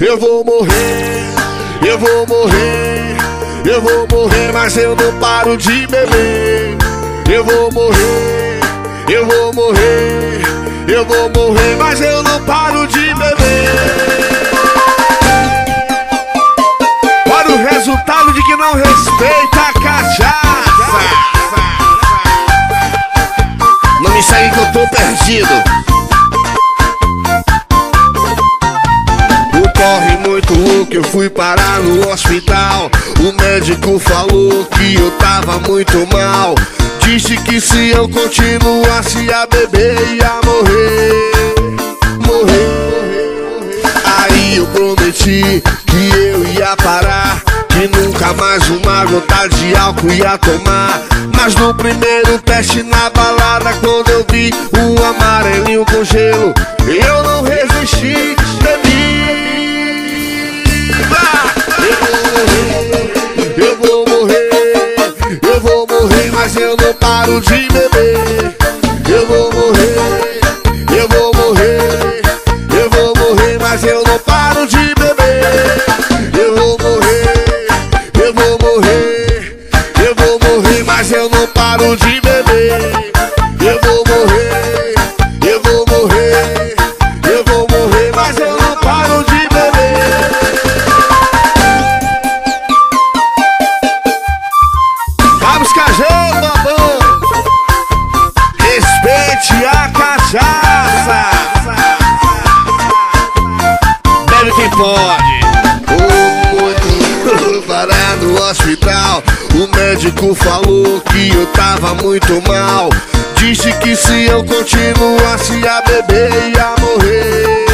eu vou morrer, eu vou morrer, eu vou morrer, mas eu não paro de beber. Eu vou morrer, eu vou morrer, eu vou morrer, mas eu não paro de beber. Olha o resultado de que não respeita a cachaça. Não me segue que eu tô perdido. Louco, eu fui parar no hospital. O médico falou que eu tava muito mal. Disse que se eu continuasse a beber ia morrer. Morrer. Aí eu prometi que eu ia parar. Que nunca mais uma gota de álcool ia tomar. Mas no primeiro teste na balada, quando eu vi um amarelinho com gelo, eu não resisti, paro de beber. Eu vou morrer, eu vou morrer, eu vou morrer, mas eu não paro de beber. Buscar gelo, babão. Respeite a cachaça. Bebe quem pode. O parar no hospital. O médico falou que eu tava muito mal. Disse que se eu continuasse a beber ia morrer.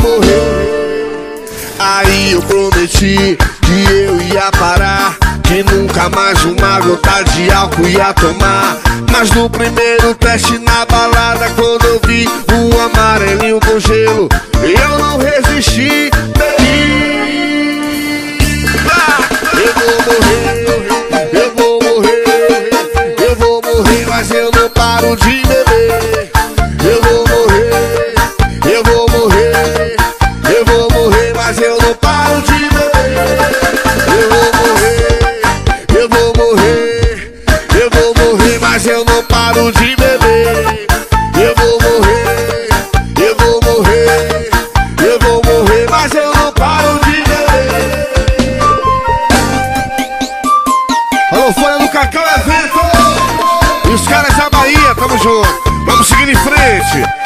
Morrer. Aí eu prometi que eu ia parar. Que nunca mais uma gota de álcool ia tomar. Mas no primeiro teste na balada, quando eu vi um amarelinho com vou morrer, mas eu não paro de beber. Eu vou morrer, eu vou morrer, eu vou morrer, mas eu não paro de beber. Eu vou morrer, eu vou morrer, eu vou morrer, mas eu não paro de beber. Eu vou morrer, eu vou morrer, eu vou morrer, mas eu não paro de beber. Alô, folha do Cacau é junto. Vamos seguir em frente.